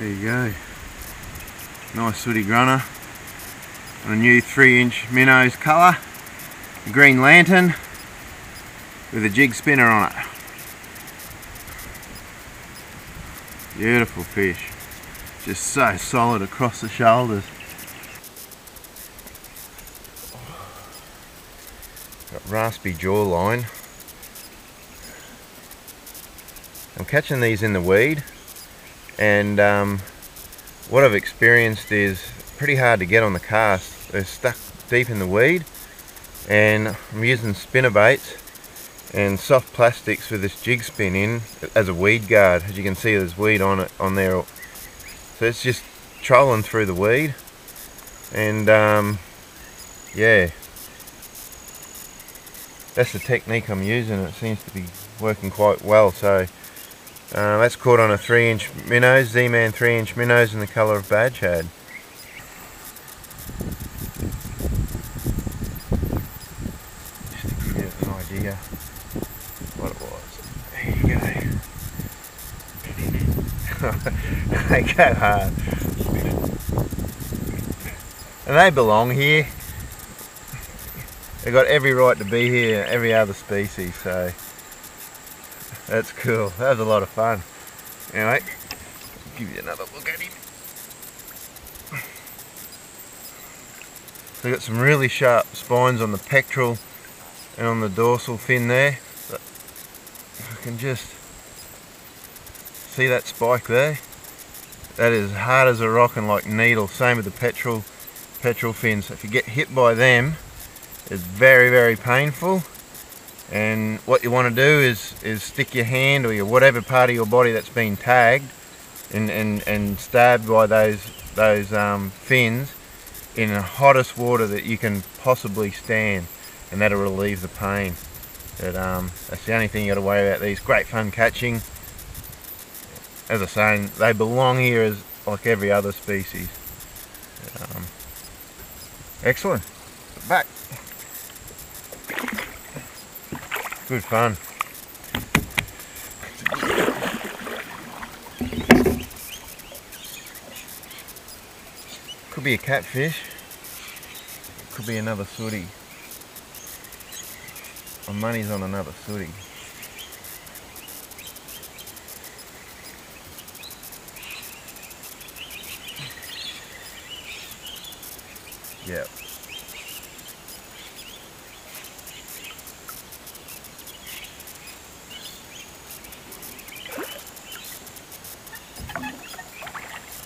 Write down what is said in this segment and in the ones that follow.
There you go. Nice sooty grunter. On a new 3 inch Minnowz colour. Green lantern with a jig spinner on it. Beautiful fish. Just so solid across the shoulders. Got raspy jawline. I'm catching these in the weed and um, what I've experienced is pretty hard to get on the cast. They're stuck deep in the weed and I'm using spinner baits and soft plastics with this jig spinner as a weed guard. As you can see there's weed on it on there. So it's just trolling through the weed and um, yeah that's the technique I'm using. It seems to be working quite well. So uh, that's caught on a 3 inch Minnowz, Z-Man 3 inch Minnowz in the colour of bad shad. Just to give you an idea what it was. There you go. they go hard. And they belong here. They've got every right to be here, every other species, so that's cool. That was a lot of fun. Anyway, give you another look at him. So got some really sharp spines on the pectoral and on the dorsal fin there. But I can just see that spike there. That is hard as a rock and like needle. Same with the petrol petrol fins. So If you get hit by them, it's very very painful and what you want to do is is stick your hand or your whatever part of your body that's been tagged and and, and stabbed by those those um, fins in the hottest water that you can possibly stand and that'll relieve the pain. But um, that's the only thing you got to worry about these great fun catching. As I say they belong here as like every other species. Um, excellent. Back Good fun. Could be a catfish. Could be another sooty. My money's on another sooty. Yep.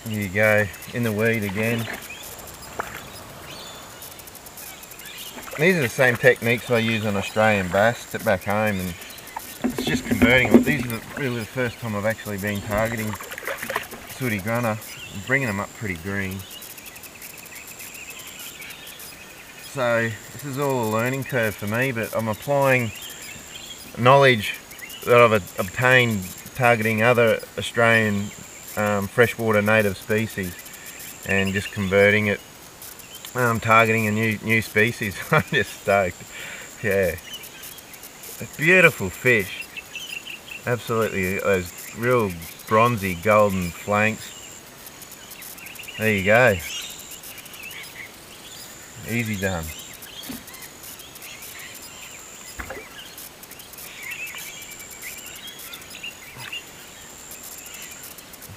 Here you go, in the weed again. These are the same techniques I use on Australian bass at back home and it's just converting them. These are really the first time I've actually been targeting sooty grunter bringing them up pretty green. So this is all a learning curve for me but I'm applying knowledge that I've obtained targeting other Australian um, freshwater native species and just converting it, um, targeting a new new species. I'm just stoked. Yeah, a beautiful fish. Absolutely, those real bronzy golden flanks. There you go. Easy done.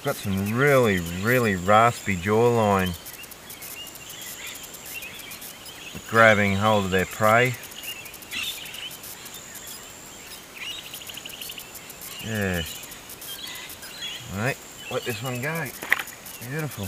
Got some really, really raspy jawline grabbing hold of their prey. Yeah. Right, let this one go. Beautiful.